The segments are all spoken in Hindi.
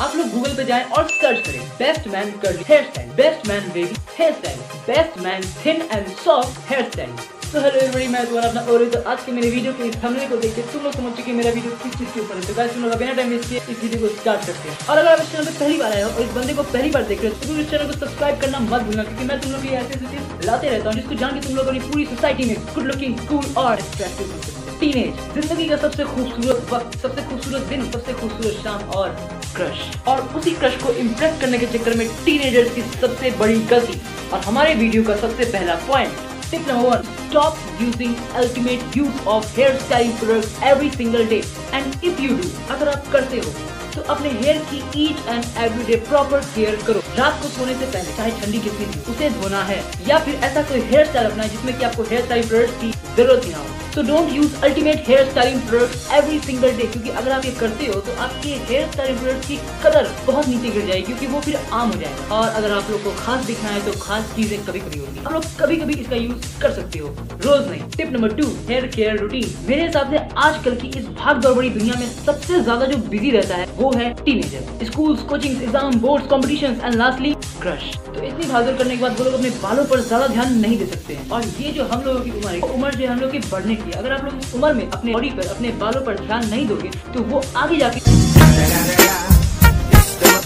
आप लोग गूगल पे जाएँ और सर्च करें best man curly hair style best man baby hair style best man thin and soft hair style तो हेलो एवरीबॉडी मैं तुम्हारा अपना और तो आज के मेरे वीडियो के इस थंबनेल को देख के तुम लोग समझ चुके मेरा वीडियो किस चीज़ के ऊपर है। तो गाइस तुम लोग बिना टाइम वेस्ट किए इस वीडियो को स्टार्ट करते हैं। और अगर आप इस चैनल पे पहली बार आए हो और इस बंदे को पहली बार देख रहे हो तो इस चैनल को सब्सक्राइब करना मत भूलना, क्योंकि मैं तुम लोग के ऐसे ऐसे चीज़ लाते रहता हूँ जिसको जान के तुम लोग अपनी पूरी सोसाइटी में गुड लुकिंग कूल और अट्रैक्टिव हो। सकते टीनेज ज़िंदगी का सबसे खूबसूरत वक्त, सबसे खूबसूरत दिन, सबसे खूबसूरत शाम और क्रश और उसी क्रश को इम्प्रेस करने के चक्कर में टीनेजर्स की सबसे बड़ी गलती और हमारे वीडियो का सबसे पहला point tip number one stop using ultimate use of hair style product every single day and if you do अगर आप करते हो तो अपने हेयर की each and every day proper care करो। रात को सोने से पहले, चाहे ठंडी कितनी भी, उसे धोना है। या फिर ऐसा कोई हेयर स्टाइल अपना है जिसमें कि आपको हेयर स्टाइल प्रोडक्ट की ज़रूरत ना हो। तो don't use ultimate hair styling product every single day क्योंकि अगर आप ये करते हो तो आपके हेयर स्टाइलिंग प्रोडक्ट की कदर बहुत नीचे गिर जाएगी, क्योंकि वो फिर आम हो जाएगा। और अगर आप लोग को खास दिखना है तो खास चीज़ें कभी कभी होगी। आप लोग कभी कभी इसका यूज़ कर सकते हो। रोज नहीं। Tip number two hair care routine मेरे हिसाब से आजकल की इस भाग दौड़ बड़ी दुनिया में सबसे ज़्यादा जो बिज़ी रहता है, वो है teenager school coaching exam board competition and lastly crush तो इतनी भागदौड़ करने के बाद वो लोग अपने बालों पर ज़्यादा ध्यान नहीं दे सकते हैं। और ये जो हम लोगों की उम्र है, उम्र जो है हम लोग की बढ़ने की अगर आप लोग उम्र में अपने बॉडी पर, अपने बालों पर ध्यान नहीं दोगे तो वो आगे जाके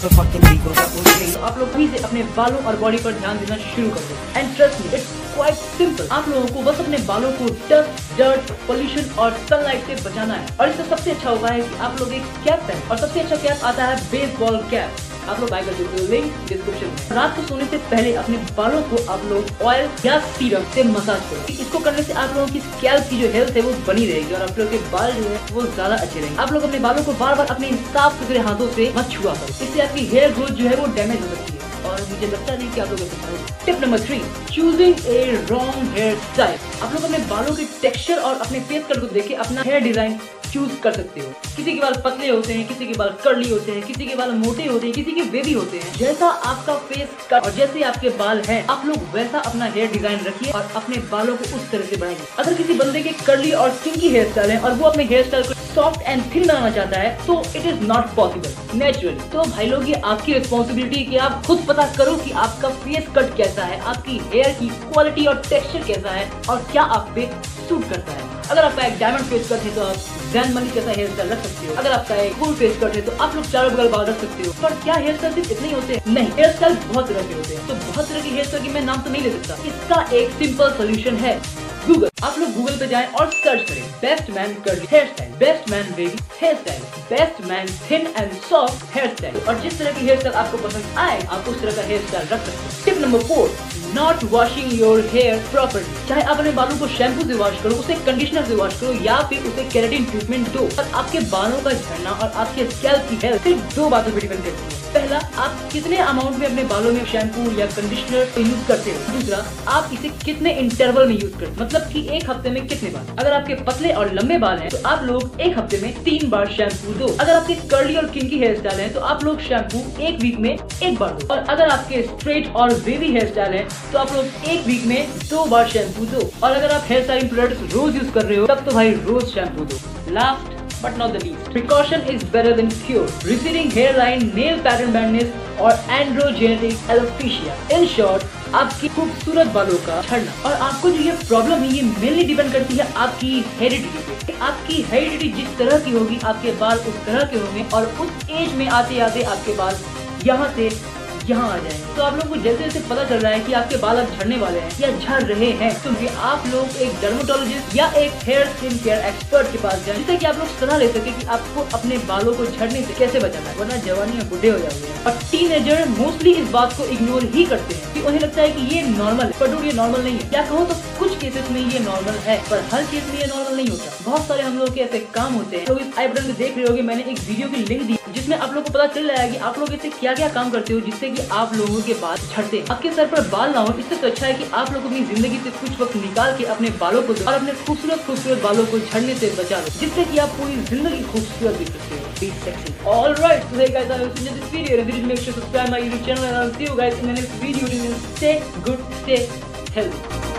आप लोग प्लीज़ अपने बालों और बॉडी पर ध्यान देना शुरू कर दो। And trust me it's quite simple आप लोगों को बस अपने बालों को डस्ट डर्ट पोल्यूशन और सनलाइट से बचाना है। और इसका सबसे अच्छा उपाय है कि आप लोग एक कैप पहन और सबसे अच्छा कैप आता है बेसबॉल कैप आप लोग बाय कर सकते हो। लिंक डिस्क्रिप्शन रात को सोने से पहले अपने बालों को आप लोग ऑयल या सीरम से मसाज करो। इसको करने से आप लोगों की स्कैल्प की जो हेल्थ है वो बनी रहेगी और आप लोग के बाल जो है वो ज़्यादा अच्छे रहेंगे। आप लोग अपने बालों को बार बार अपने साफ़ सुथरे हाथों से मत छुआ करो। इससे आपकी हेयर ग्रोथ जो है वो डैमेज हो सकती है। और मुझे लगता नहीं कि आप लोग tip number three choosing a wrong hair style आप लोग अपने बालों के टेक्सचर और अपने फेस कट को देखे अपना हेयर डिज़ाइन चूज़ कर सकते हो। किसी के बाल पतले होते हैं, किसी के बाल कर्ली होते हैं, किसी के बाल मोटे होते हैं, किसी के बेबी होते हैं। जैसा आपका फेस कट और जैसे आपके बाल हैं, आप लोग वैसा अपना हेयर डिज़ाइन रखिए और अपने बालों को उस तरह से बढ़ाइए। अगर किसी बंदे के कर्ली और सिंकी हेयर स्टाइल है और वो अपने हेयर स्टाइल को सॉफ्ट एंड थिन बनाना चाहता है तो it is not possible natural तो भाई लोग, ये आपकी रिस्पॉन्सिबिलिटी कि आप खुद पता करो कि आपका फेस कट कैसा है, आपकी हेयर की क्वालिटी और टेक्सचर कैसा है और क्या आप पे सूट करता है। अगर आपका एक डायमंड फेस कट है तो आप जैन मनी जैसा हेयर स्टाइल रख सकते हो। अगर आपका एक फुल फेस कट है तो आप लोग चारों बगल बाल रख सकते हो। पर क्या हेयर स्टाइल सिर्फ़ इतने होते हैं? नहीं हेयर स्टाइल बहुत तरह के होते हैं। तो बहुत तरह की हेयर स्टाइल की मैं नाम तो नहीं ले सकता। इसका एक सिंपल सोल्यूशन है गूगल आप लोग गूगल पे जाएँ और सर्च करें best man curly hair style best man baby hair style best man thin and soft hair style और जिस तरह की हेयर स्टाइल आपको पसंद आए, आप उस तरह का हेयर स्टाइल रख सकते हैं। Tip number four not washing your hair properly चाहे आप अपने बालों को शैम्पू से वॉश करो, उसे कंडीशनर से वॉश करो, या फिर उसे केराटिन ट्रीटमेंट दो। और आपके बालों का झड़ना और आपके स्कैल्प की हेल्थ सिर्फ़ दो बातों पर डिपेंड करती है। पहला, आप कितने अमाउंट में अपने बालों में शैम्पू या कंडीशनर यूज़ करते हो? दूसरा, आप इसे कितने इंटरवल में यूज़ करते मतलब कि एक हफ़्ते में कितने बार अगर आपके पतले और लंबे बाल हैं तो आप लोग एक हफ़्ते में तीन बार शैम्पू दो। अगर आपके कर्ली और किंकी हेयर स्टाइल है तो आप लोग शैम्पू एक वीक में एक बार दो। और अगर आपके स्ट्रेट और वेवी हेयर स्टाइल है तो आप लोग एक वीक में दो बार शैम्पू दो और अगर आप हेयर स्टाइलिंग प्रोडक्ट रोज यूज़ कर रहे हो तब तो भाई रोज शैम्पू दो last but not the least. Precaution is better than cure. Receding hairline, nail pattern baldness और androgenetic alopecia. In short, आपकी खूबसूरत बालों का झड़ना और आपको जो ये प्रॉब्लम है ये मेनली डिपेंड करती है आपकी हेरिडिटी पे आपकी हेरिडिटी जिस तरह की होगी आपके बाल उस तरह के होंगे और उस एज में आते आते आपके बाल यहाँ से यहाँ आ जाए। तो आप लोग को जैसे जैसे पता चल रहा है की आपके बाल अब झड़ने वाले हैं या झड़ रहे हैं। तो आप लोग एक डर्मोटोलॉजिस्ट या एक हेयर स्किन केयर एक्सपर्ट के पास जाए, जिससे की आप लोग सलाह ले सके की आपको अपने बालों को झड़ने ऐसी कैसे बचाना है। वरना जवानी में बुढ़े हो जाओगे और टीनेजर मोस्टली इस बात को इग्नोर ही करते हैं कि उन्हें लगता है कि ये नॉर्मल है। पर ये नॉर्मल नहीं है। क्या कहो तो कुछ केसेस में ये नॉर्मल है, पर हर केस में ये नॉर्मल नहीं होता। बहुत सारे हम लोग के ऐसे काम होते हैं। तो इस आई बटन में देख रहे हो मैंने एक वीडियो की लिंक दी, जिसमें आप लोग को पता चल रहा है कि आप लोग ऐसे क्या क्या काम करते हो, जिससे कि आप लोगों के बाल छटते आपके सर पर बाल ना हो, इससे तो अच्छा है कि आप लोग अपनी ज़िंदगी से कुछ वक्त निकाल के अपने बालों को और अपने खूबसूरत खूबसूरत बालों को छड़ने से बचा लो, जिससे कि आप पूरी ज़िंदगी खूबसूरत दिख सकते हो। Be sexy all right so guys I will see you this video and please make sure subscribe my YouTube channel and I will see you guys in the next video in stay good stay healthy